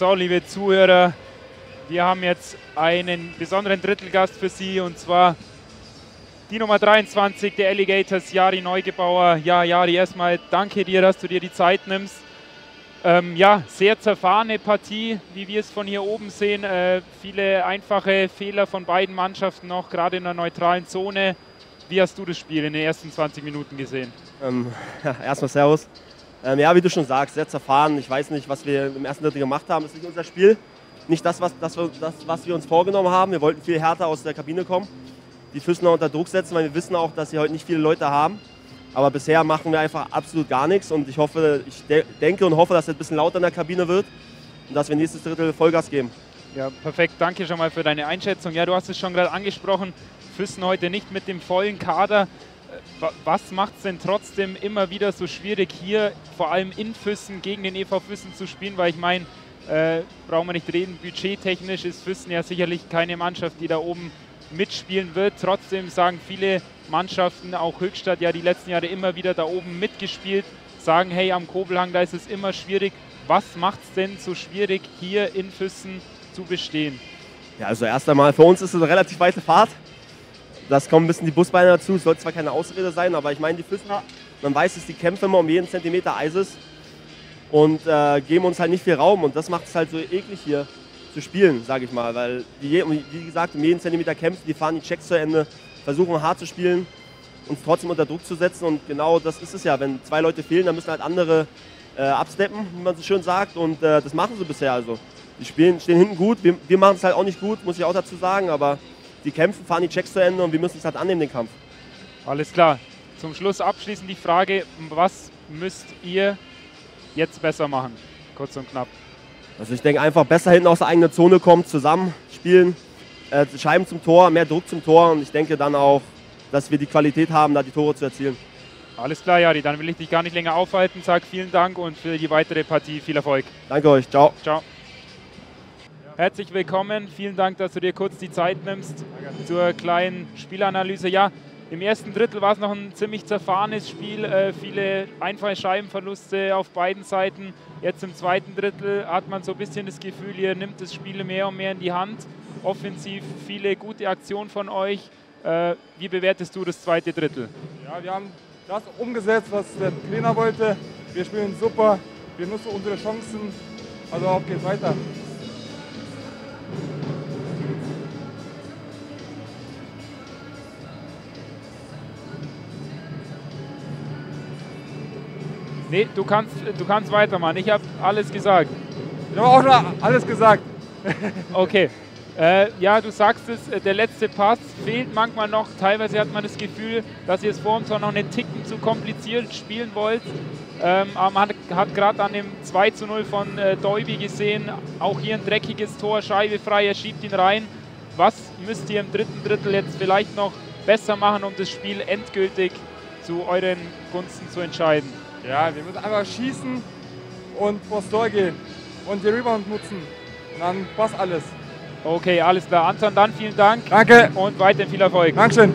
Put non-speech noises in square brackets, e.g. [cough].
So, liebe Zuhörer, wir haben jetzt einen besonderen Drittelgast für Sie und zwar die Nummer 23 der Alligators, Jari Neugebauer. Ja, Jari, erstmal danke dir, dass du dir die Zeit nimmst. Ähm, ja, sehr zerfahrene Partie, wie wir es von hier oben sehen. Äh, viele einfache Fehler von beiden Mannschaften noch, gerade in der neutralen Zone. Wie hast du das Spiel in den ersten 20 Minuten gesehen? Ähm, [laughs] ja, erstmal Servus. Ähm, ja, wie du schon sagst, sehr zerfahren. Ich weiß nicht, was wir im ersten Drittel gemacht haben. Das ist nicht unser Spiel. Nicht das was, das, das, was wir uns vorgenommen haben. Wir wollten viel härter aus der Kabine kommen, die Füßner unter Druck setzen, weil wir wissen auch, dass sie heute nicht viele Leute haben. Aber bisher machen wir einfach absolut gar nichts und ich hoffe, ich de denke und hoffe, dass es ein bisschen lauter in der Kabine wird und dass wir nächstes Drittel Vollgas geben. Ja, perfekt. Danke schon mal für deine Einschätzung. Ja, du hast es schon gerade angesprochen. Füssen heute nicht mit dem vollen Kader. Was macht es denn trotzdem immer wieder so schwierig, hier vor allem in Füssen gegen den EV Füssen zu spielen? Weil ich meine, äh, brauchen wir nicht reden, budgettechnisch ist Füssen ja sicherlich keine Mannschaft, die da oben mitspielen wird. Trotzdem sagen viele Mannschaften, auch Höchstadt, ja die letzten Jahre immer wieder da oben mitgespielt, sagen, hey, am Kobelhang, da ist es immer schwierig. Was macht es denn so schwierig, hier in Füssen zu bestehen? Ja, also erst einmal, für uns ist es eine relativ weite Fahrt. Das kommen ein bisschen die Busbeine dazu. Es soll zwar keine Ausrede sein, aber ich meine, die Füssener, man weiß, dass die kämpfen immer um jeden Zentimeter Eis ist und äh, geben uns halt nicht viel Raum. Und das macht es halt so eklig hier zu spielen, sage ich mal. Weil, die, wie gesagt, um jeden Zentimeter kämpfen, die fahren die Checks zu Ende, versuchen hart zu spielen, uns trotzdem unter Druck zu setzen. Und genau das ist es ja. Wenn zwei Leute fehlen, dann müssen halt andere äh, absteppen, wie man so schön sagt. Und äh, das machen sie bisher. Also, die spielen, stehen hinten gut. Wir, wir machen es halt auch nicht gut, muss ich auch dazu sagen. Aber die kämpfen, fahren die Checks zu Ende und wir müssen es halt annehmen, den Kampf. Alles klar. Zum Schluss abschließend die Frage, was müsst ihr jetzt besser machen? Kurz und knapp. Also ich denke einfach besser hinten aus der eigenen Zone kommen, zusammen spielen, äh, Scheiben zum Tor, mehr Druck zum Tor und ich denke dann auch, dass wir die Qualität haben, da die Tore zu erzielen. Alles klar, Jari, dann will ich dich gar nicht länger aufhalten. Sag vielen Dank und für die weitere Partie viel Erfolg. Danke euch, ciao. Ciao. Herzlich willkommen, vielen Dank, dass du dir kurz die Zeit nimmst zur kleinen Spielanalyse. Ja, im ersten Drittel war es noch ein ziemlich zerfahrenes Spiel, äh, viele Einfallscheibenverluste auf beiden Seiten. Jetzt im zweiten Drittel hat man so ein bisschen das Gefühl, ihr nimmt das Spiel mehr und mehr in die Hand. Offensiv viele gute Aktionen von euch. Äh, wie bewertest du das zweite Drittel? Ja, wir haben das umgesetzt, was der Trainer wollte. Wir spielen super, wir nutzen unsere Chancen. Also auf geht's weiter. Nee, du kannst, du kannst weitermachen. Ich habe alles gesagt. Ich habe auch schon alles gesagt. okay. Äh, ja, du sagst es, äh, der letzte Pass fehlt manchmal noch. Teilweise hat man das Gefühl, dass ihr es vor uns noch einen Ticken zu kompliziert spielen wollt. Ähm, aber man hat, hat gerade an dem 2 zu 0 von äh, Deuby gesehen, auch hier ein dreckiges Tor, Scheibe frei, er schiebt ihn rein. Was müsst ihr im dritten Drittel jetzt vielleicht noch besser machen, um das Spiel endgültig zu euren Gunsten zu entscheiden? Ja, wir müssen einfach schießen und vors Tor gehen und die Rebound nutzen. Und dann passt alles. Okay, alles klar. Anton, dann vielen Dank. Danke. Und weiterhin viel Erfolg. Dankeschön.